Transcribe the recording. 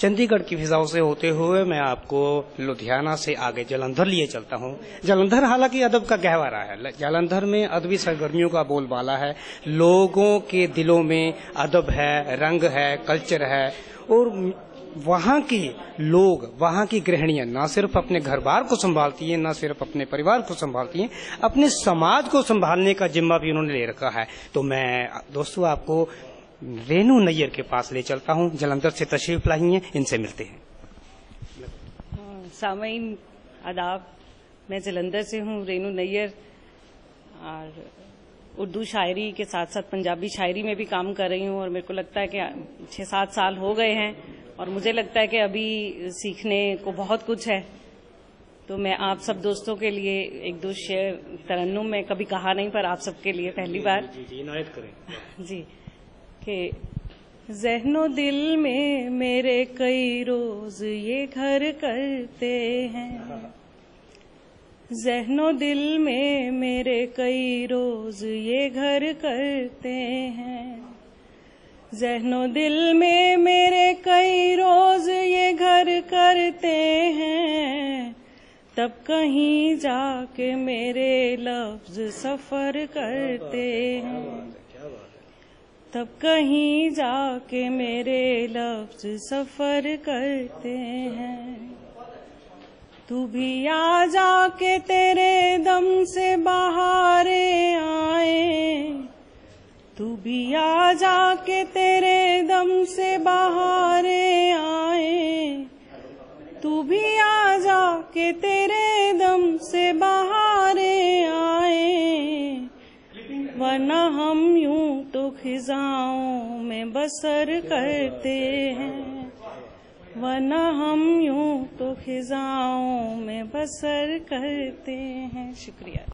चंडीगढ़ की फिजाओं से होते हुए मैं आपको लुधियाना से आगे जलंधर लिए चलता हूँ। जलंधर हालाँकि अदब का गहवारा है। जलंधर में अदबी सरगर्मियों का बोलबाला है। लोगों के दिलों में अदब है, रंग है, कल्चर है। और वहाँ के लोग, वहाँ की गृहणियाँ न सिर्फ़ अपने घर बार को संभालती हैं, न सिर्फ़ अपने परिवार को संभालती हैं, अपने समाज को संभालने का जिम्मा भी उन्होंने ले रखा है। तो मैं, दोस्तों, आपको रेनू नैयर के पास ले चलता हूँ। जलंधर से तशरीफ़ लाई हैं इनसे मिलते हैं। सामीन आदाब। मैं जलंधर से हूँ रेनू नैयर। और उर्दू शायरी के साथ साथ पंजाबी शायरी में भी काम कर रही हूँ और मेरे को लगता है कि छः सात साल हो गए हैं और मुझे लगता है कि अभी सीखने को बहुत कुछ है। तो मैं आप सब दोस्तों के लिए एक दो शेर तरन्नुम में कभी कहा नहीं पर आप सबके लिए पहली बार। जी जी इनायत करें। जी। कि जहनो दिल में मेरे कई रोज ये घर करते हैं। जहनो दिल में मेरे कई रोज ये घर करते हैं। जहनो दिल में मेरे कई रोज ये घर करते हैं। तब कहीं जाके मेरे लफ्ज सफ़र करते हैं। तब कहीं जाके मेरे लफ्ज सफ़र करते हैं। तू भी आ जाके तेरे दम से बहारे आए। तू भी आ जाके तेरे दम से बहारे आए। तू भी आ जाके तेरे दम से बहारे वरना हम यूँ तो खिजाओं में बसर करते हैं। वरना हम यूँ तो खिजाओं में बसर करते हैं। शुक्रिया।